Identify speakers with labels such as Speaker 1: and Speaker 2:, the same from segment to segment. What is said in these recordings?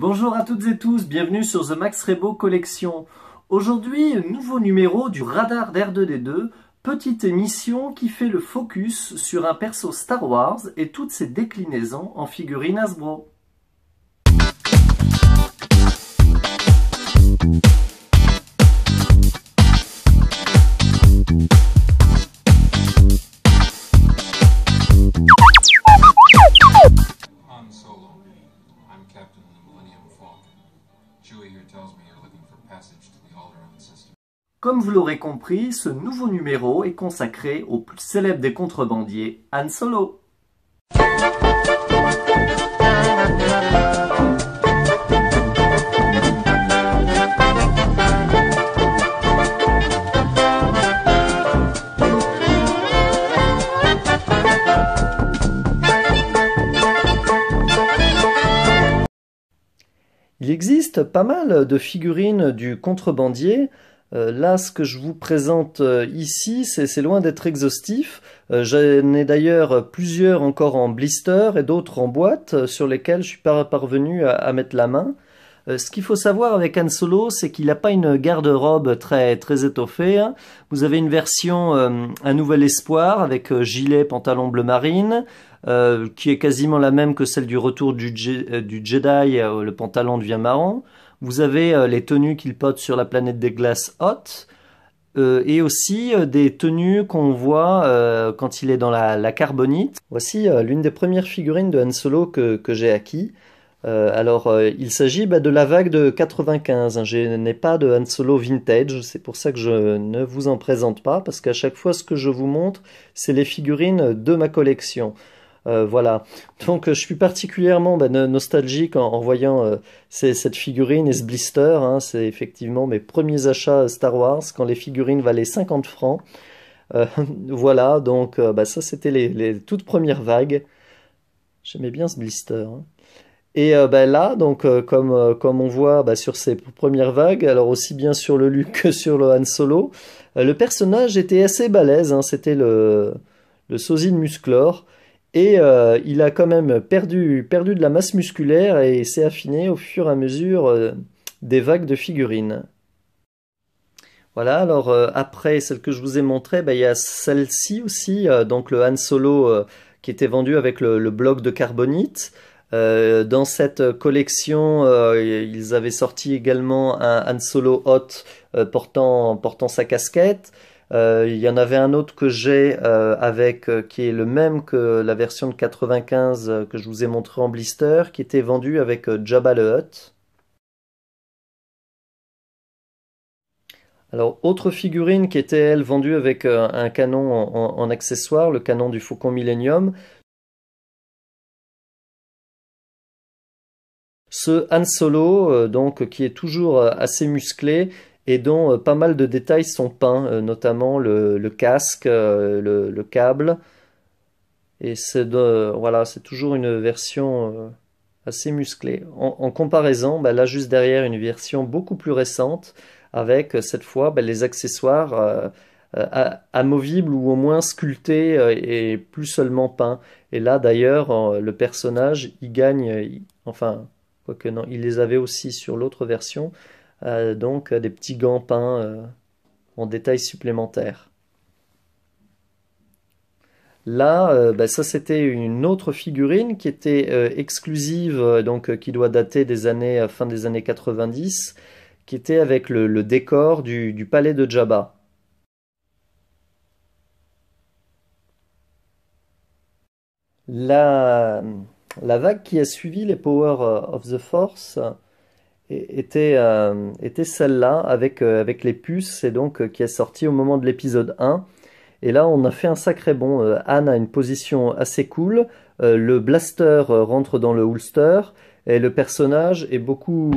Speaker 1: Bonjour à toutes et tous, bienvenue sur The Max Rebo Collection. Aujourd'hui, nouveau numéro du Radar d'R2D2, petite émission qui fait le focus sur un perso Star Wars et toutes ses déclinaisons en figurines Hasbro. Comme vous l'aurez compris, ce nouveau numéro est consacré au plus célèbre des contrebandiers, Han Solo. Il existe pas mal de figurines du contrebandier. Euh, là, ce que je vous présente euh, ici, c'est loin d'être exhaustif. Euh, J'en ai d'ailleurs plusieurs encore en blister et d'autres en boîte sur lesquels je suis pas parvenu à, mettre la main. Ce qu'il faut savoir avec Han Solo, c'est qu'il n'a pas une garde-robe très très étoffée. hein. Vous avez une version euh, Un Nouvel Espoir avec gilet, pantalon bleu marine, qui est quasiment la même que celle du retour du Jedi, euh, le pantalon devient marron. Vous avez euh, les tenues qu'il porte sur la planète des glaces haute, euh, et aussi euh, des tenues qu'on voit quand il est dans la, carbonite. Voici l'une des premières figurines de Han Solo que, j'ai acquis. Alors, il s'agit bah, de la vague de 95. hein. Je n'ai pas de Han Solo vintage, c'est pour ça que je ne vous en présente pas, parce qu'à chaque fois, ce que je vous montre, c'est les figurines de ma collection. Euh, voilà. Donc, euh, je suis particulièrement no- nostalgique en, voyant euh, cette figurine et ce blister. hein. C'est effectivement mes premiers achats Star Wars quand les figurines valaient 50 francs. Voilà, donc bah, ça, c'était les, toutes premières vagues. J'aimais bien ce blister. hein. Et bah, là, donc comme, comme on voit sur ces premières vagues, alors aussi bien sur le Luke que sur le Han Solo, le personnage était assez balèze, hein, c'était le, le sosie de Musclor, et euh, il a quand même perdu, perdu de la masse musculaire et s'est affiné au fur et à mesure euh, des vagues de figurines. Voilà, alors euh, après celle que je vous ai montrée, bah, il y a celle-ci aussi, donc le Han Solo qui était vendu avec le, bloc de carbonite. Dans cette collection, ils avaient sorti également un Han Solo Hot portant sa casquette. Euh, il y en avait un autre que j'ai euh, avec euh, qui est le même que la version de 95 euh, que je vous ai montré en blister, qui était vendu avec Jabba le Hutt. Alors, autre figurine qui était, elle, vendue avec un canon en, accessoire, le canon du Faucon Millennium. Ce Han Solo, donc, qui est toujours assez musclé et dont euh, pas mal de détails sont peints, euh, notamment le, casque, euh, le, le câble. Et c'est voilà, toujours une version assez musclée. En, comparaison, bah, là, juste derrière, une version beaucoup plus récente avec cette fois bah, les accessoires amovibles ou au moins sculptés et plus seulement peints. Et là d'ailleurs, le personnage, il gagne, enfin, quoique non, il les avait aussi sur l'autre version, donc euh, des petits gants peints euh, en détails supplémentaires. Là, euh, bah, ça c'était une autre figurine qui était euh, exclusive, euh, donc euh, qui doit dater des années euh, fin des années 90, qui était avec le, décor du, palais de Jabba. La, la vague qui a suivi les Power euh, of the Force euh, était, euh, était celle-là avec, euh, avec les puces et donc euh, qui est sortie au moment de l'épisode 1. Et là, on a fait un sacré bond. Anne a une position assez cool. Le blaster rentre dans le holster et le personnage est beaucoup,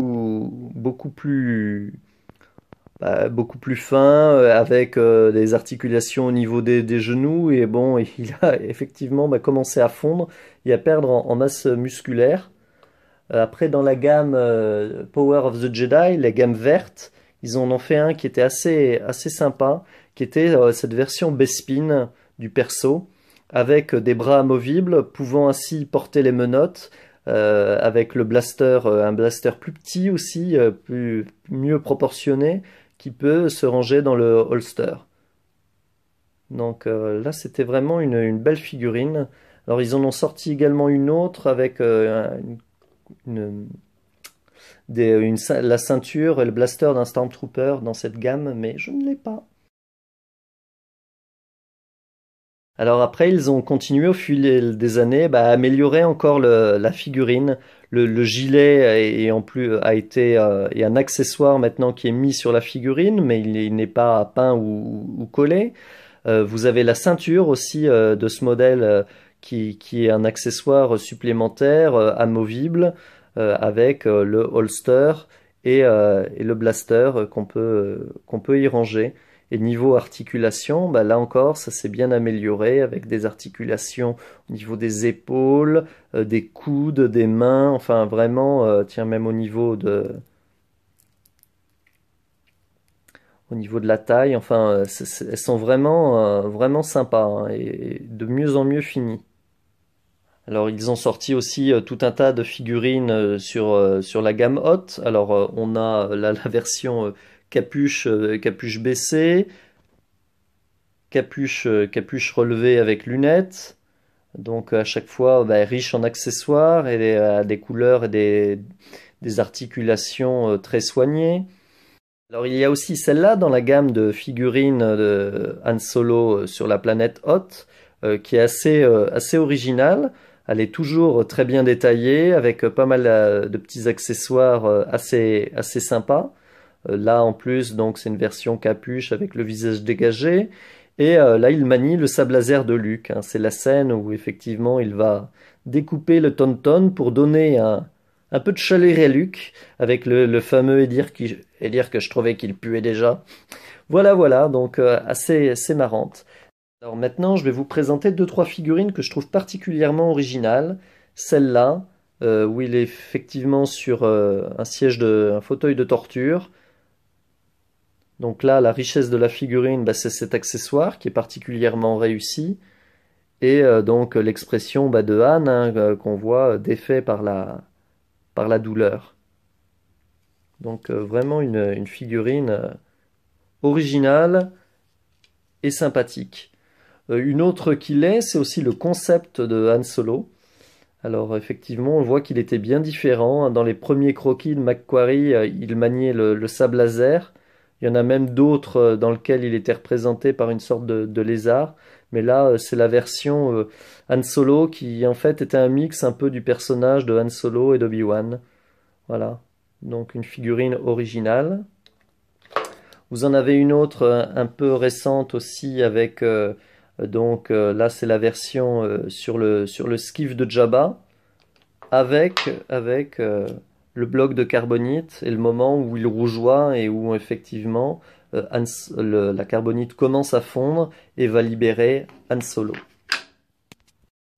Speaker 1: beaucoup plus, bah, beaucoup plus fin, avec des articulations au niveau des, des genoux. Et bon, il a effectivement bah, commencé à fondre et à perdre en masse musculaire. Euh, Après, dans la gamme euh, Power of the Jedi, la gamme verte, ils en ont fait un qui était assez, assez sympa, qui était euh, cette version Bespin du perso, avec des bras amovibles, pouvant ainsi porter les menottes, avec le blaster, un blaster plus petit aussi, plus mieux proportionné, qui peut se ranger dans le holster. Donc là, c'était vraiment une, belle figurine. Alors ils en ont sorti également une autre avec une, la ceinture et le blaster d'un Stormtrooper dans cette gamme, mais je ne l'ai pas. Alors après, ils ont continué au fil des années bah, à améliorer encore la figurine. Le, gilet et en plus a été euh, un accessoire maintenant qui est mis sur la figurine, mais il, n'est pas peint ou, collé. Euh, vous avez la ceinture aussi euh, de ce modèle qui, est un accessoire supplémentaire amovible avec le holster et, le blaster qu'on peut, qu'on peut y ranger. Et niveau articulation, bah là encore, ça s'est bien amélioré avec des articulations au niveau des épaules, euh, des coudes, des mains, enfin vraiment, euh, tiens, même au niveau de, au niveau de la taille, enfin, euh, elles sont vraiment, vraiment sympas hein, et, de mieux en mieux finies. Alors ils ont sorti aussi tout un tas de figurines sur, sur la gamme haute. Alors on a la version capuche, euh, capuche baissée, capuche, euh, capuche relevée avec lunettes. Donc à chaque fois bah, riche en accessoires et à des couleurs et des, des articulations euh, très soignées. Alors il y a aussi celle-là dans la gamme de figurines de Han Solo sur la planète Hoth, qui est assez originale. Elle est toujours très bien détaillée avec pas mal de petits accessoires assez, assez sympas. Euh, là en plus, donc c'est une version capuche avec le visage dégagé. Et euh, là, il manie le sable laser de Luke. Hein. C'est la scène où effectivement il va découper le tonton pour donner un, un peu de chaleur à Luke avec le, fameux Edir, qui, que je trouvais qu'il puait déjà. Voilà, voilà, donc euh, assez, assez marrante. Alors maintenant, je vais vous présenter deux trois figurines que je trouve particulièrement originales. Celle-là, où il est effectivement sur un siège de, un fauteuil de torture. Donc là, la richesse de la figurine, bah, c'est cet accessoire qui est particulièrement réussi. Et euh, donc l'expression bah, de Anne hein, euh, qu'on voit défait par la, par la douleur. Donc euh, vraiment une, figurine originale et sympathique. Une autre qui l'est, c'est aussi le concept de Han Solo. Alors effectivement, on voit qu'il était bien différent. Dans les premiers croquis de Macquarie, il maniait le sable laser. Il y en a même d'autres euh, dans lesquels il était représenté par une sorte de, lézard. Mais là, euh, c'est la version euh, Han Solo qui en fait était un mix un peu du personnage de Han Solo et d'Obi-Wan. Voilà. Donc une figurine originale. Vous en avez une autre un peu récente aussi avec donc là c'est la version sur le sur le skiff de Jabba avec avec le bloc de carbonite et le moment où il rougeoie et où effectivement euh, la carbonite commence à fondre et va libérer Han Solo.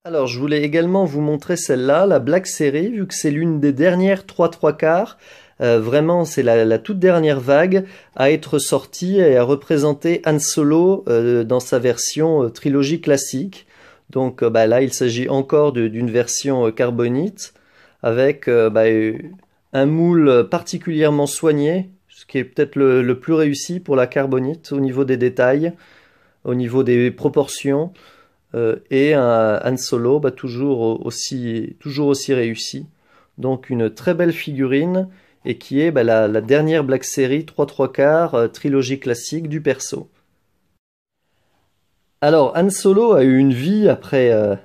Speaker 1: Alors je voulais également vous montrer celle-là, la Black Series, vu que c'est l'une des dernières 3 3 quarts. Euh, vraiment, c'est la, toute dernière vague à être sortie et à représenter Han Solo euh, dans sa version trilogie classique. Donc bah, là, il s'agit encore d'une version carbonite avec bah, un moule particulièrement soigné, ce qui est peut-être le, plus réussi pour la carbonite au niveau des détails, au niveau des proportions, euh, et un Han Solo bah, toujours aussi réussi. Donc une très belle figurine et qui est bah, la, dernière Black Series 3 3 quarts euh, trilogie classique du perso. Alors Han Solo a eu une vie après, euh,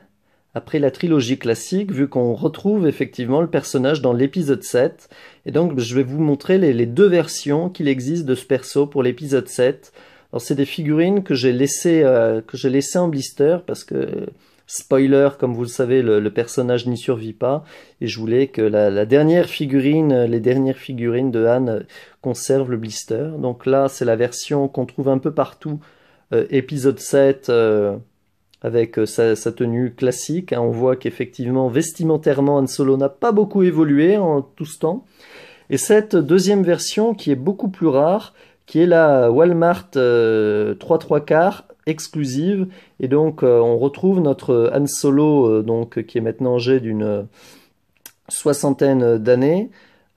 Speaker 1: après la trilogie classique, vu qu'on retrouve effectivement le personnage dans l'épisode 7. Et donc je vais vous montrer les, deux versions qu'il existe de ce perso pour l'épisode 7. Alors c'est des figurines que j'ai laissées euh, que j'ai en blister parce que spoiler comme vous le savez le, personnage n'y survit pas et je voulais que la, dernière figurine les dernières figurines de Han conservent le blister. Donc là c'est la version qu'on trouve un peu partout euh, épisode 7 avec euh, sa, tenue classique. Hein. on voit qu'effectivement, vestimentairement, Han Solo n'a pas beaucoup évolué en tout ce temps. Et cette deuxième version, qui est beaucoup plus rare, qui est la Walmart 3 euh, 3 quarts exclusive. Et donc, euh, on retrouve notre Han Solo, donc, qui est maintenant âgé d'une soixantaine d'années,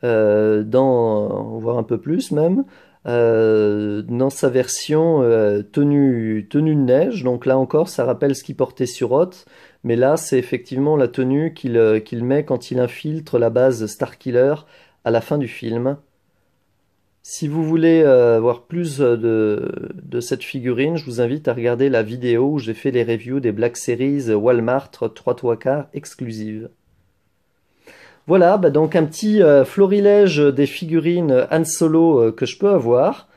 Speaker 1: euh, dans, voire un peu plus même, euh, dans sa version euh, tenue, de neige. Donc là encore, ça rappelle ce qu'il portait sur Hoth, mais là, c'est effectivement la tenue qu'il euh, qu'il met quand il infiltre la base Starkiller à la fin du film. Si vous voulez euh, voir plus de, de, cette figurine, je vous invite à regarder la vidéo où j'ai fait les reviews des Black Series Walmart 3 3 quarts exclusives. Voilà, bah donc un petit euh, florilège des figurines Han Solo euh, que je peux avoir.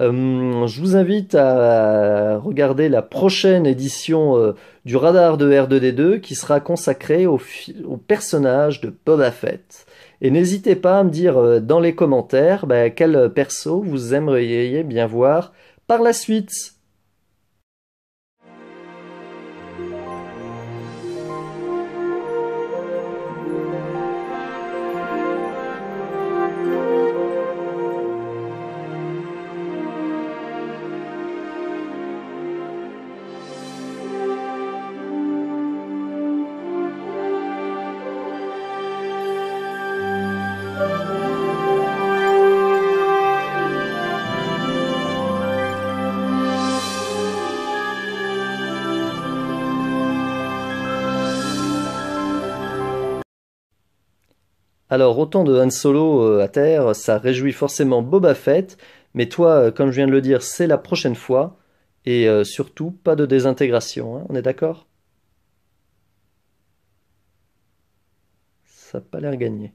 Speaker 1: Euh, je vous invite à regarder la prochaine édition euh, du radar de R2D2 qui sera consacrée au, au, personnage de Boba Fett. Et n'hésitez pas à me dire euh, dans les commentaires bah, quel perso vous aimeriez bien voir par la suite. Alors autant de Han Solo euh, à terre, ça réjouit forcément Boba Fett, mais toi, euh, comme je viens de le dire, c'est la prochaine fois, et euh, surtout pas de désintégration, hein, on est d'accord? Ça n'a pas l'air gagné.